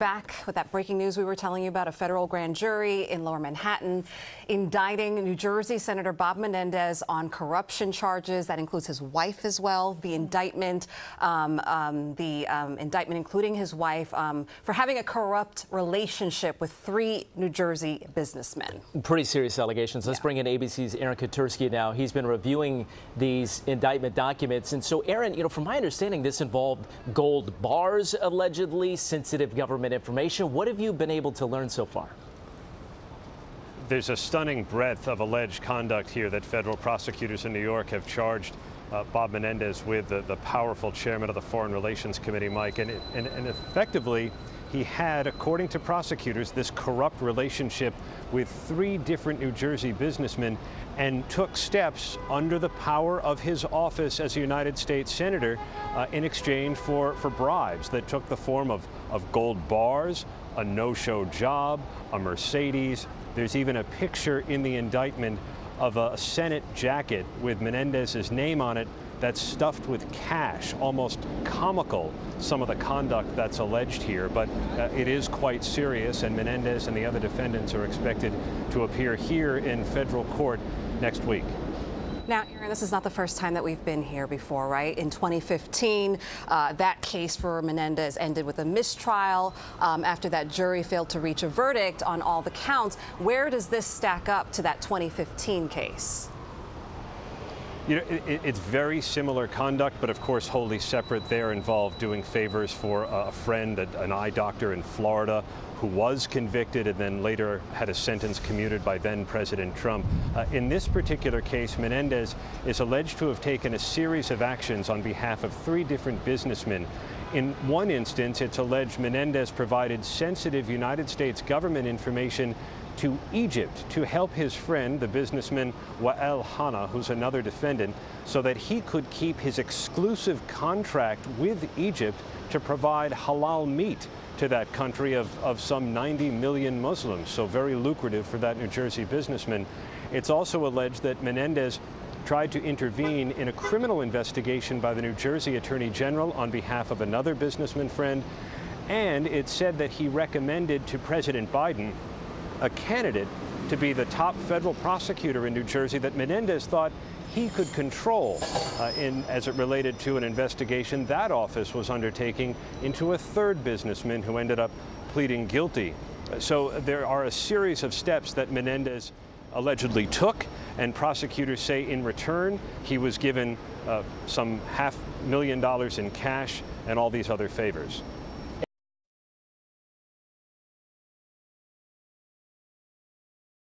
Back with that breaking news we were telling you about a federal grand jury in lower Manhattan indicting New Jersey Senator Bob Menendez on corruption charges. That includes his wife as well. The indictment, um, um, the um, indictment including his wife um, for having a corrupt relationship with three New Jersey businessmen. Pretty serious allegations. Let's yeah. bring in ABC's Aaron Katersky now. He's been reviewing these indictment documents. And so, Aaron, you know, from my understanding, this involved gold bars, allegedly, sensitive government information. What have you been able to learn so far? There's a stunning breadth of alleged conduct here that federal prosecutors in New York have charged uh, Bob Menendez with, the, the, powerful chairman of the Foreign Relations Committee, Mike. And, and, and effectively, he had, according to prosecutors, this corrupt relationship with three different New Jersey businessmen and took steps under the power of his office as a United States Senator uh, in exchange for, for bribes that took the form of, of gold bars, a no-show job, a Mercedes. There's even a picture in the indictment of a Senate jacket with Menendez's name on it that's stuffed with cash, almost comical, some of the conduct that's alleged here. But uh, it is quite serious, and Menendez and the other defendants are expected to appear here in federal court next week. Now, Aaron, this is not the first time that we've been here before, right? In 2015, uh, that case for Menendez ended with a mistrial um, after that jury failed to reach a verdict on all the counts. Where does this stack up to that 2015 case? You know, it, it's very similar conduct, but of course wholly separate. They're involved doing favors for a friend, an eye doctor in Florida, who was convicted and then later had a sentence commuted by then President Trump. Uh, in this particular case, Menendez is alleged to have taken a series of actions on behalf of three different businessmen. In one instance, it's alleged Menendez provided sensitive United States government information to Egypt to help his friend, the businessman Wael Hanna, who's another defendant, so that he could keep his exclusive contract with Egypt to provide halal meat to that country of, of some 90 million Muslims, so very lucrative for that New Jersey businessman. It's also alleged that Menendez tried to intervene in a criminal investigation by the New Jersey Attorney General on behalf of another businessman friend, and it said that he recommended to President Biden a candidate to be the top federal prosecutor in New Jersey that Menendez thought he could control uh, in, as it related to an investigation that office was undertaking into a third businessman who ended up pleading guilty. So there are a series of steps that Menendez allegedly took, and prosecutors say in return he was given uh, some half million dollars in cash and all these other favors.